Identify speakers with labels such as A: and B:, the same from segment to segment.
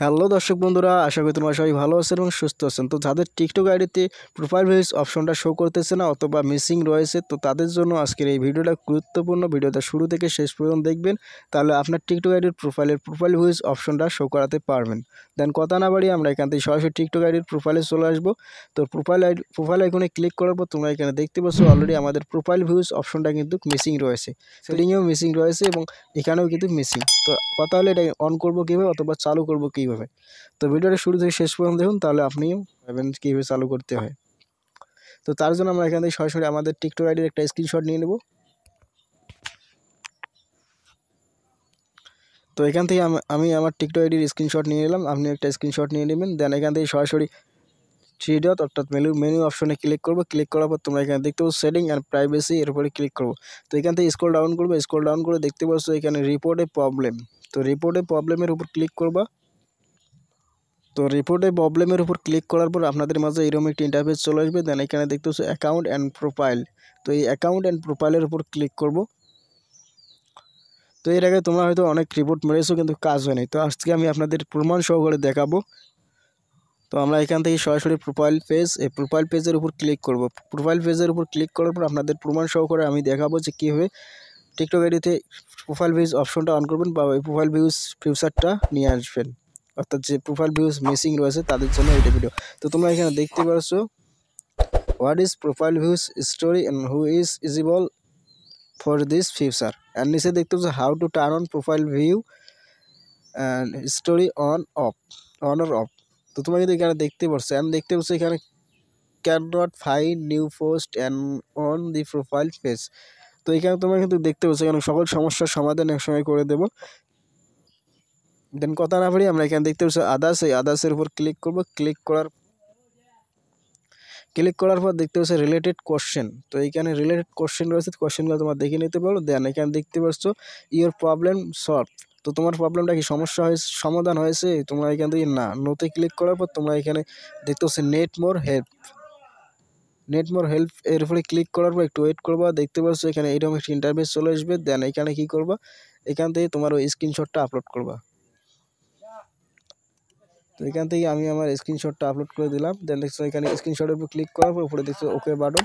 A: Hello দর্শক বন্ধুরা, আশা করি তোমরা সবাই ভালো আছেন এবং সুস্থ আছেন। তো যাদের টিকটক আইডিতে প্রোফাইল ভিউজ অপশনটা শো করতেছে না অথবা মিসিং রয়েছে, তো তাদের জন্য আজকের এই ভিডিওটা গুরুত্বপূর্ণ। ভিডিওটা শুরু থেকে শেষ পর্যন্ত দেখবেন, তাহলে আপনার টিকটক আইডির প্রোফাইলের প্রোফাইল ভিউজ অপশনটা শো করাতে পারবেন। দেন কথা না বাড়িয়ে আমরা এখান থেকে সরাসরি টিকটক আইডির প্রোফাইলে চলে আসব। তো প্রোফাইল আইডি প্রোফাইল আইকনে ক্লিক করার পর তোমরা এখানে দেখতে পাচ্ছ অলরেডি আমাদের প্রোফাইল ভিউজ অপশনটা কিন্তু মিসিং রয়েছে। সেটিংয়েও মিসিং রয়েছে এবং এখানেও কিন্তু মিসিং তো কথা হলে এটা অন করব কীভাবে অথবা চালু করব কীভাবে? তো ভিডিওটা শুরু থেকে শেষ পর্যন্ত দেখুন, তাহলে আপনিও ভাবেন কীভাবে চালু করতে হয়। তো তার জন্য আমরা এখান থেকে সরাসরি আমাদের টিকটক আইডির একটা স্ক্রিনশট নিয়ে নেব। তো এখান থেকে আমি আমার টিকটক আইডির স্ক্রিনশট নিয়ে নিলাম আপনি একটা স্ক্রিনশট নিয়ে নেবেন। দেন এখান থেকে সরাসরি থ্রি ডট অর্থাৎ মেনু মেনু অপশনে ক্লিক করব। ক্লিক করার পর তোমরা এখানে দেখতে পাবো সেটিং অ্যান্ড প্রাইভেসি এর উপরে ক্লিক করব। তো এখান থেকে স্ক্রল ডাউন করব স্ক্রল ডাউন করে দেখতে পাচ্ছ এখানে রিপোর্টে প্রবলেম তো রিপোর্টে প্রবলেমের উপর ক্লিক করবা। তো রিপোর্টে প্রবলেমের উপর ক্লিক করার পর আপনাদের মাঝে এরকম একটি ইন্টারফেস চলে আসবে। দেন এখানে দেখতে হচ্ছে অ্যাকাউন্ট অ্যান্ড প্রোফাইল তো এই অ্যাকাউন্ট অ্যান্ড প্রোফাইলের উপর ক্লিক করব। তো এর আগে তোমরা হয়তো অনেক রিপোর্ট মেরেছো, কিন্তু কাজ হয়নি। তো আজকে আমি আপনাদের প্রমাণ সহকারে দেখাবো। তো আমরা এখান থেকে সরাসরি প্রোফাইল পেজ এই প্রোফাইল পেজের উপর ক্লিক করব। প্রোফাইল পেজের উপর ক্লিক করার পর আপনাদের প্রমাণ সহকারে আমি দেখাবো যে কীভাবে টিকটক আইডিতে প্রোফাইল ভিউজ অপশনটা অন করবেন বা ওই প্রোফাইল ভিউজ ফিউচারটা নিয়ে আসবেন। অর্থাৎ যে প্রোফাইল ভিউজ মিসিং রয়েছে তাদের জন্য এটা ভিডিও তো তোমরা এখানে দেখতে পাচ্ছ what is profile views story and who is eligible for this future and নিচে দেখতে পাচ্ছ how to turn on profile view and story on off on or off তো তোমরা কিন্তু এখানে দেখতে পাচ্ছ অ্যান্ড দেখতে পাচ্ছ এখানে can not find new post and on the profile page তো এখানে তোমরা কিন্তু দেখতে পাচ্ছ এখানে সকল সমস্যার সমাধান একসঙ্গে করে দেবো। দেন কথা না পারি আমরা এখানে দেখতে পাচ্ছি আদার্স এই আদার্সের উপর ক্লিক করব। ক্লিক করার ক্লিক করার পর দেখতে পাচ্ছি রিলেটেড কোশ্চেন তো এইখানে রিলেটেড কোশ্চেন রয়েছে কোশ্চেনগুলো তোমার দেখে নিতে পারো। দেন এখানে দেখতে পাচ্ছ ইওর প্রবলেম সলভ তো তোমার প্রবলেমটা কি সমস্যা হয়েছে, সমাধান হয়েছে? তোমরা এখান থেকে না নোতে ক্লিক করার পর তোমরা এখানে দেখতে পাচ্ছি need more help need more help এর উপরে ক্লিক করার পর একটু ওয়েট করবা, দেখতে পাচ্ছ এখানে এরকম একটা ইন্টারভিউ চলে আসবে। দেন এখানে কি করবা? এখান থেকে তোমার ওই স্ক্রিনশটটা আপলোড করবা। তো এখান থেকে আমি আমার স্ক্রিনশটটা আপলোড করে দিলাম। দেন দেখছ এখানে স্ক্রিনশটের উপর ক্লিক করার পর উপরে দেখছ ওকে বাটন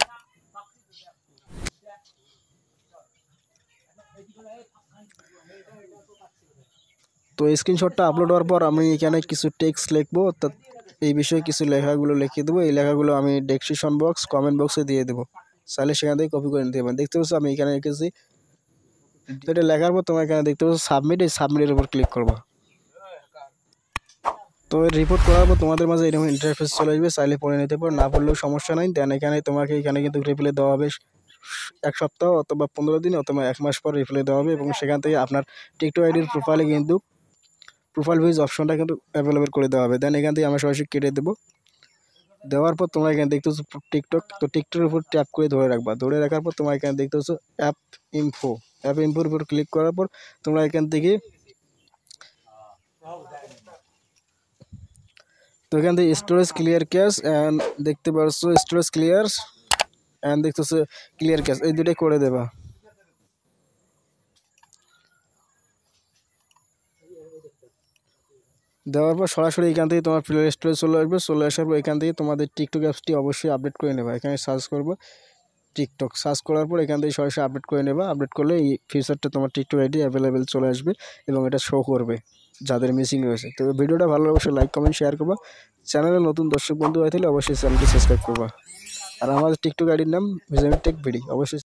A: তো স্ক্রিনশটটা আপলোড হওয়ার পর আমি এখানে কিছু টেক্সট লিখব অর্থাৎ এই বিষয়ে কিছু লেখাগুলো লিখে দেবো। এই লেখাগুলো আমি ডেসক্রিপশন বক্স কমেন্ট বক্সে দিয়ে দেবো। চাইলে সেখান থেকে কপি করে নিতে পারেন। দেখতে পাচ্ছ আমি এখানে রেখেছি। তো এটা লেখার পর তোমার এখানে দেখতে পাচ্ছ সাবমিট এই সাবমিটের উপর ক্লিক করব। তো রিপোর্ট করার পর তোমাদের মাঝে এরকম ইন্টারফেস চলে আসবে, চাইলে পড়ে নিতে পারো, না পড়লেও সমস্যা নাই। দেন এখানে তোমাকে, এখানে কিন্তু রিপ্লে দেওয়া হবে এক সপ্তাহ অথবা পনেরো দিন অথবা এক মাস পর রিপ্লে দেওয়া হবে এবং সেখান থেকে আপনার টিকটক আইডির প্রোফাইলে কিন্তু প্রোফাইল ভিউজ অপশনটা কিন্তু অ্যাভেলেবেল করে দেওয়া হবে। দেন এখান থেকে আমরা সরাসরি কেটে দেবো। দেওয়ার পর তোমরা এখানে দেখতে পাচ্ছ টিকটক তো টিকটকের উপর ট্যাপ করে ধরে রাখবা। ধরে রাখার পর তোমরা এখানে দেখতে পাচ্ছ অ্যাপ ইনফো অ্যাপ ইনফোর উপর ক্লিক করার পর তোমরা এখান থেকে তো এখান থেকে স্টোরেজ ক্লিয়ার ক্যাশ অ্যান্ড দেখতে পাচ্ছ স্টোরেজ ক্লিয়ার অ্যান্ড দেখতেছো ক্লিয়ার ক্যাশ এই দুটাই করে দেবা। দেওয়ার পর সরাসরি এখান থেকে তোমার প্লে স্টোরে চলে আসবে, চলে আসার পর এখান থেকে তোমাদের টিকটক অ্যাপসটি অবশ্যই আপডেট করে নেবা। এখানে সার্চ করব টিকটক সার্চ করার পর এখান থেকে সরাসরি আপডেট করে নেবা। আপডেট করলে এই ফিচারটা তোমার টিকটক আইডি অ্যাভেলেবেল চলে আসবে এবং এটা শো করবে। যাদের মিসিং রয়েছে। তো ভিডিওটা ভালো অবশ্যই লাইক কমেন্ট শেয়ার করবা। চ্যানেলে নতুন দর্শক বন্ধু হয়ে থাকলে অবশ্যই চ্যানেলটি সাবস্ক্রাইব করবা। আর আমাদের টিকটক আইডির নাম ভিজামিটেক ভিডি অবশ্যই